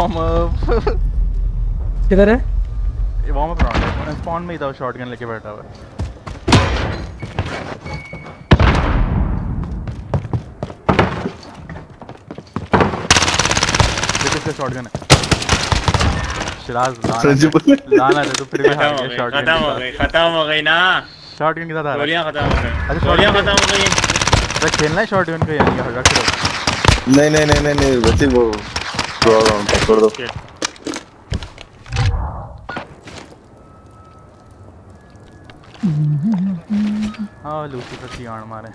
Warm up किधर है? Warm up round spawn में ही था शॉटगन लेके बैठा हुआ देखो इसका शॉटगन है। शिराज लाना दे तो फिर भी हार गया शॉटगन खत्म हो गई खत्म हो गई ना। शॉटगन के साथ हारा गोलियाँ खत्म हो गई। अच्छा, गोलियाँ खत्म हो गई। अरे खेलना है शॉटगन को यानी यार रख। दो नहीं नहीं नहीं नहीं नहीं वैसे वो हाँ लूसीफर की आड़ मारे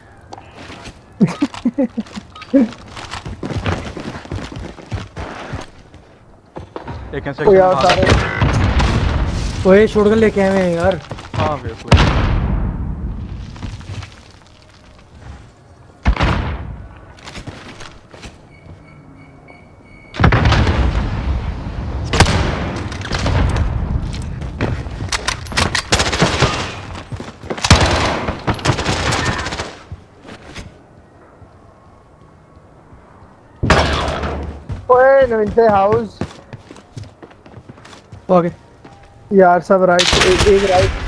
एक यार सारे ओए शॉटगन लेके आए हैं यार हाँ बिल्कुल ओए नविंदे हाउस Okay. यार सब राइट एक, एक राइट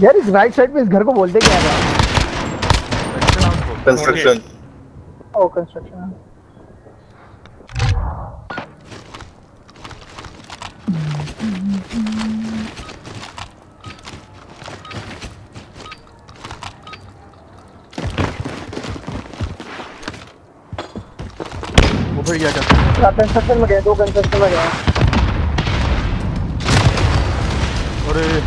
यार इस राइट साइड में इस घर को बोलते क्या है कंस्ट्रक्शन ओ कंस्ट्रक्शन वो फिर क्या कंस्ट्रक्शन में गए दो कंस्ट्रक्शन में गए अरे।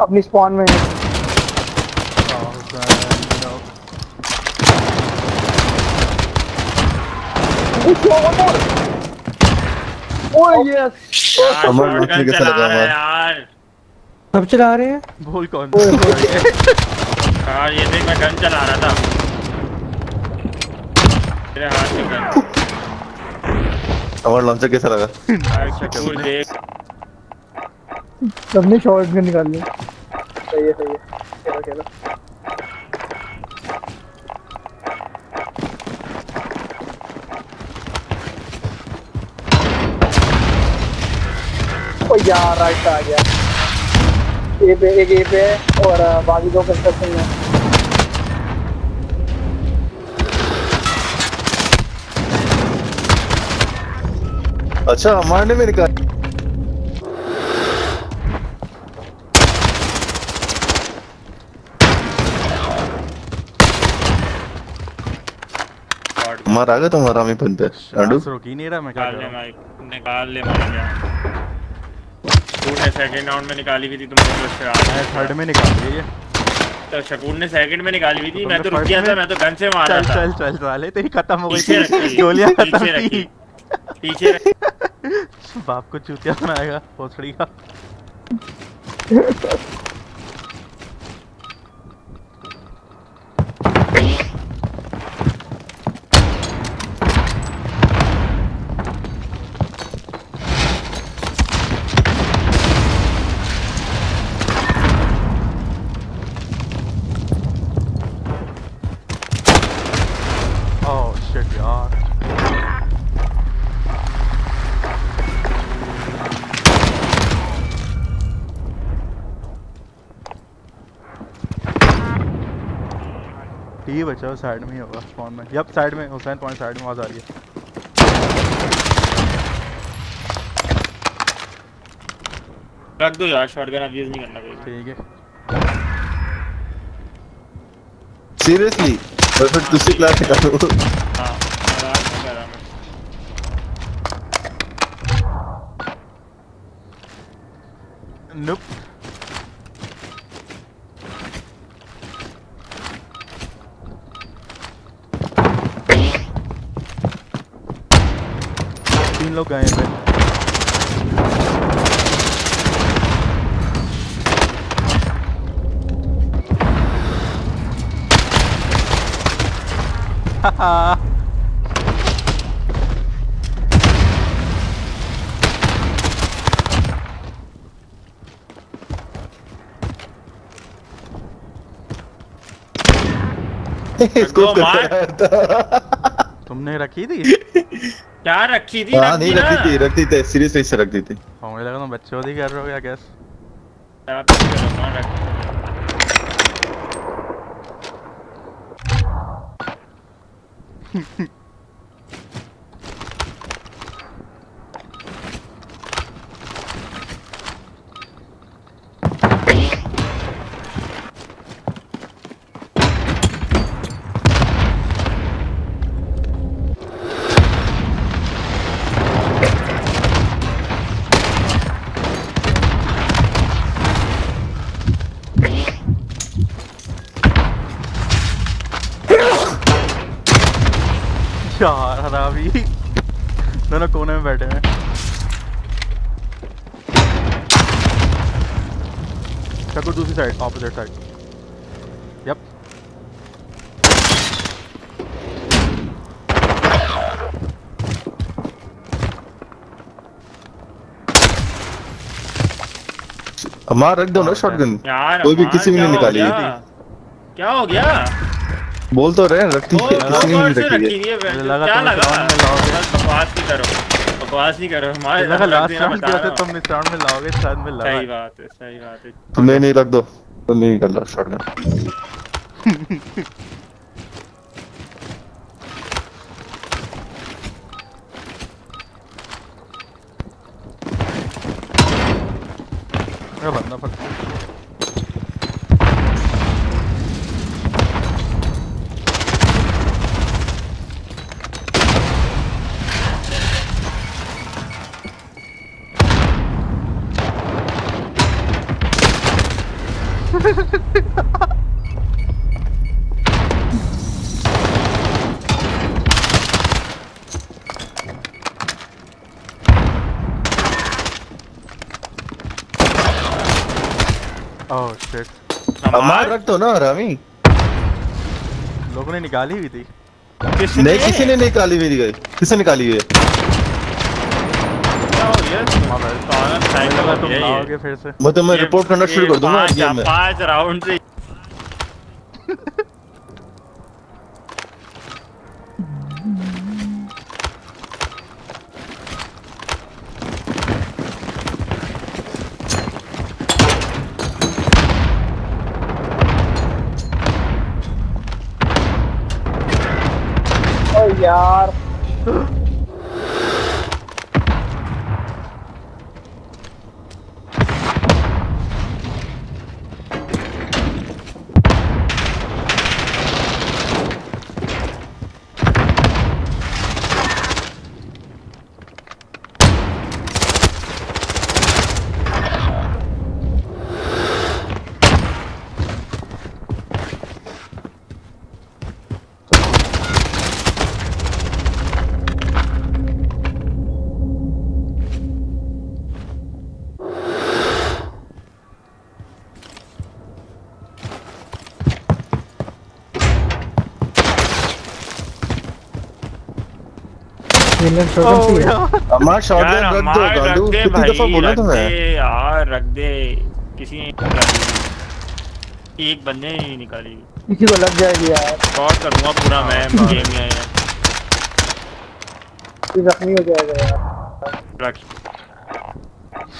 अपनी स्पॉन में। यस यार अमर लूटने के चला रहा है यार। सब चला रहे हैं? भूल कौन? यार ये देख मैं गन चला रहा था। मेरे हाथ में गन। हमारा लॉन्चर कैसा लगा? देख। सबने शॉर्ट गन निकाल लिया सही है सही है। चलो चलो। ओ यार राइट आ गया। ए पे एक ए पे है और बाकी दो कंस्ट्रक्शन में। अच्छा हमारे ने मेरे कहा शॉट हमारा आ गया तुम्हारा पे। आडू शास रोक ही नहीं रहा मैं क्या निकाल ले करूँ माइक निकाल ले माइक यार तूने सेकंड राउंड में निकाली हुई थी तुमने तो उससे मैं थर्ड में निकाल रही है। तो शकूर ने सेकंड में निकाली हुई थी तुमने मैं तो रुक गया था मैं? तो गन से मार चल रहा था। चल चल चल वाले तेरी खत्म हो गई थी गोलियाँ खत्म थी। पीछे बाप को चूतिया बनाएगा पोछड़ी का। ठीक बचा हो साइड में ही होगा स्पॉन में। यप साइड में हुसैन पॉइंट साइड में आवाज़ आ रही है। रख दो यार शॉटगन अब यूज़ नहीं करना कोई। ठीक है। सीरियसली और फिर दूसरी क्लास निकालो। हाँ नुप तीन लोग गए हैं तो तुमने रखी थी? क्या रखी थी? हाँ नहीं रखी थी? रखती थी सीरियसली से रखती थी। हाँ मुझे लगा तुम बच्चे वाली कर रहे हो क्या गैस आप ही करो, कौन रख- यार दोनों कोने में बैठे हैं। चक्कर दूसरी साइड ऑपोजिट साइड यप मार रख दो ना शॉटगन कोई भी किसी भी नहीं निकाली। क्या हो गया? बोल तो रहे हैं, रखती है किसी ने नहीं रखी रखी है। थी क्या लगा? में बकवास नहीं करो बकवास नहीं करो हमारे लगा रख लास्ट राउंड बता की रहा वजह हूँ। तुम इस राउंड में लाओगे शायद में लगा सही बात है सही बात है। तुम नहीं नहीं रख दो तो नहीं निकल रहा शॉटगन मेरा बंदा फट ओह शिट मार रख दो ना रामी। लोगों ने निकाली हुई थी। किसने नहीं किसी ने निकाली हुई थी किसने निकाली हुई है। फिर से। मैं तो मैं रिपोर्ट करना शुरू कर दूँगा पाँच- गेम में। पाँच राउंड से यार। विलन शॉटगन सी है हमारा शॉटगन रख दो गांडू कितनी दफ़ा बोला तुम्हें यार रख दे। किसी ने एक बंदे ने नहीं निकाली। किसी को लग जाएगी यार। रिकॉर्ड कर दूँगा पूरा मैं गेम में आया कोई जख्मी हो जाएगा यार। रख।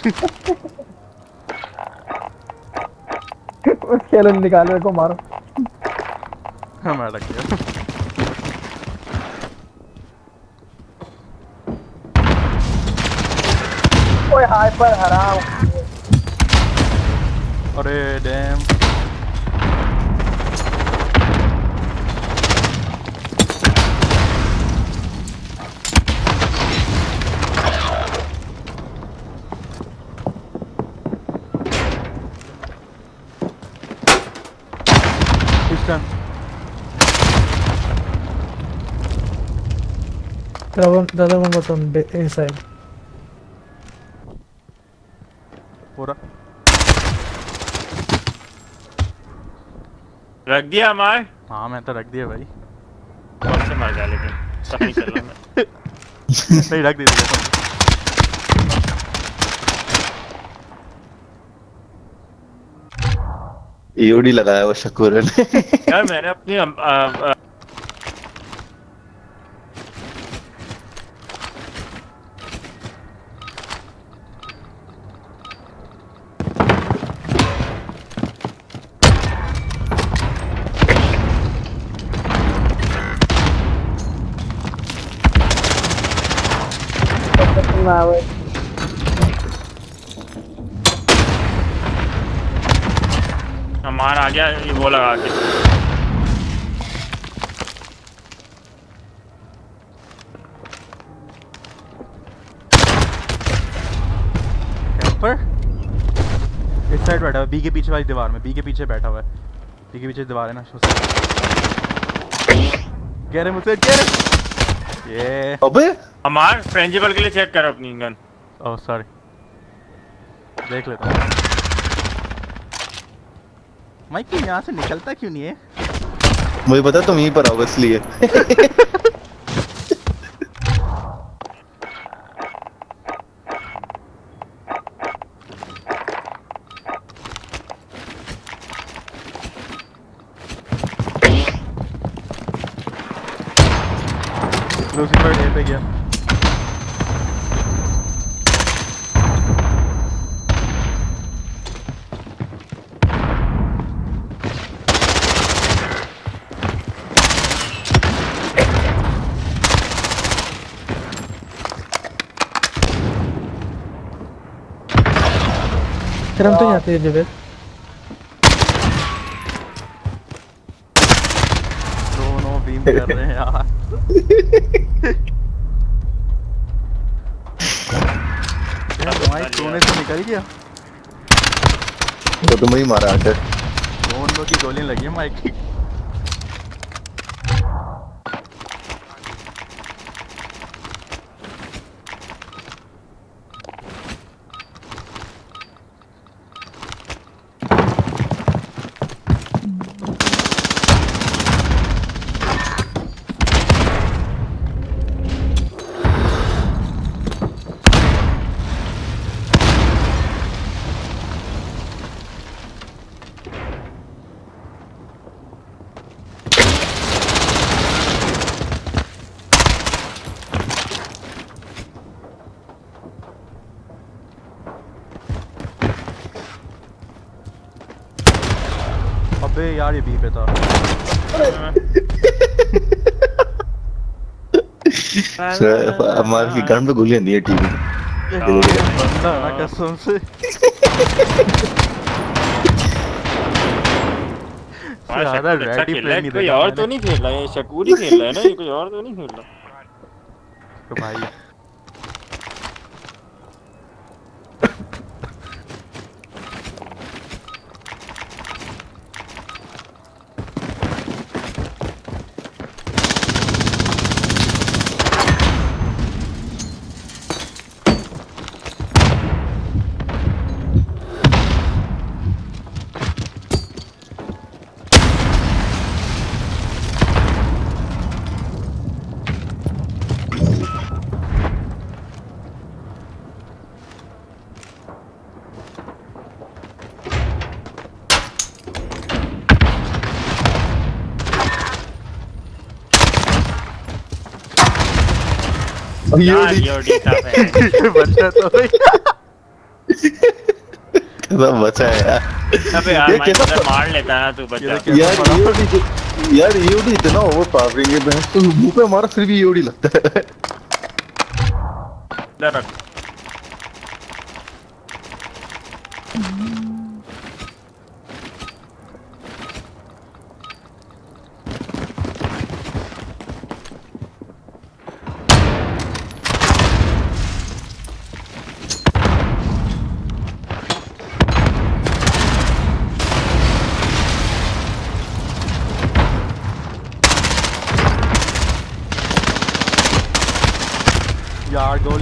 खेलो निकालो मेरे को मारो। हाँ, मैं रख ओए हाय पर हराम अरे damn The one, the other one was on the inside. पूरा रख दिया मार हाँ मैं तो रख दिया भाई। कौन से मार जा लेकिन पता नहीं चल रहा मैं। नहीं रख दिया। ईओडी लगाया वो शकुरन। यार मैंने अपनी ये वो लगा के। कैंपर इस साइड बैठा हुआ बी के पीछे वाली दीवार में बी के पीछे बैठा हुआ है। बी के पीछे दीवार है ना कह रहे मुझसे रहे ये। अबे? हमार प्रिंसिपल के लिए चेक कर अपनी गन ओह सॉरी देख लेता हूँ। माइक यहाँ से निकलता क्यों नहीं है? मुझे पता तुम यहीं पर आओ इसलिए। डे पे हम तो जाते हैं जुबेद दोनों बीम कर रहे हैं यार माइक सोने से निकल गया तो तुम्हें ही मारा आकर दोनों की गोलियाँ लगी है माइक की यार ये बी पे था। हमारे की गन पे गोलियाँ दी है टीवी ये बंदा ना कसम से। ज़्यादा रेडी प्ले नहीं कोई और तो नहीं खेल रहा है ये शकूर ही खेल रहा है ना ये कोई और तो नहीं खेल। रहा तो भाई बच्चा तो सब बचा है यार। अबे यार यार मैं कैसा- इधर मार लेता है ना तू यार यार ईओडी यार। ईओडी इतना ओवर पावरिंग है बहन तो मुँह पे हमारा फिर भी ईओडी लगता है। इधर रख।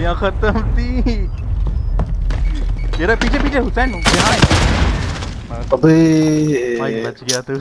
गोलियाँ खत्म थी। तेरा पीछे पीछे हुसैन। यहाँ अबे। भाई बच गया तू।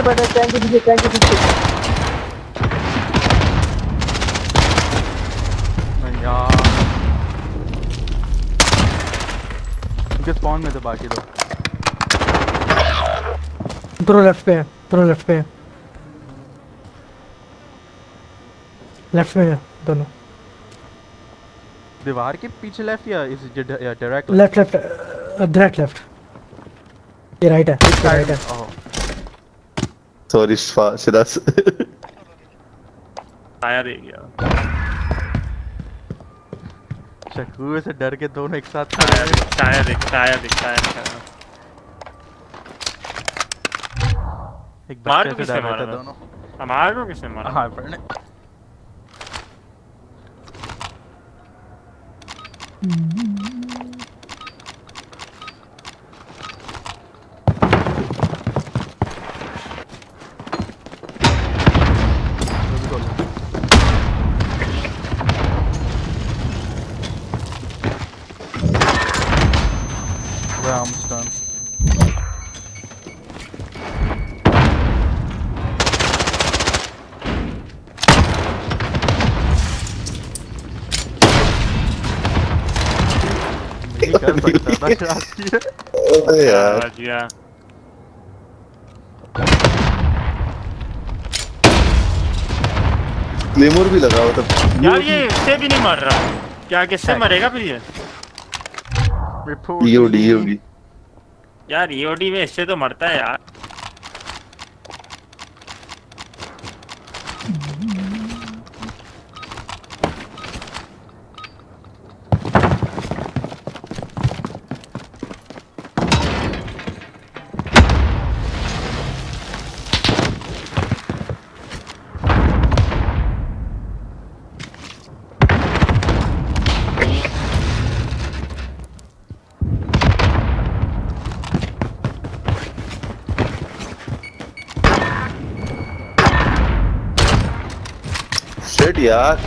बैठा है टैंक के पीछे टैंक के पीछे यार। उनके स्पॉन में थे बाकी तो दोनों लेफ़्ट पे है दोनों लेफ़्ट पे है। लेफ़्ट में है दोनों। दीवार के पीछे लेफ़्ट या इस direct left left direct left ये राइट है राइट है। सॉरी सिराज आया दे गया। शक्कू से डर के दोनों एक साथ छाया दिख छाया दिख एक मार को किसने रहे थे? मारा? दोनों हमारे को किसने मारा? हाँ पढ़ने। Ram's भी लगा हुआ था यार ये इससे भी नहीं मर रहा। क्या किससे मरेगा फिर ये? ईओडी ईओडी यार ईओडी में इससे तो मरता है यार। शिट यार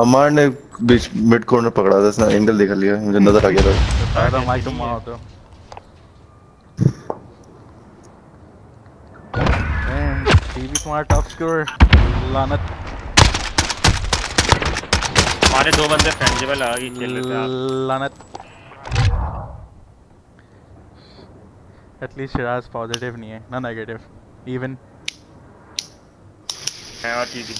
अमार ने बीच मिड कॉर्नर पकड़ा था इसने एंगल देखा लिया मुझे नज़र आ गया था don't like them all though. Damn, TV तुम्हारा टॉप स्कोर लानत हमारे दो बंदे फ्रेंडेबल आ गई खेल लेते हैं लानत एटलीस्ट शिराज पॉजिटिव नहीं है ना नेगेटिव इवन है और चीज़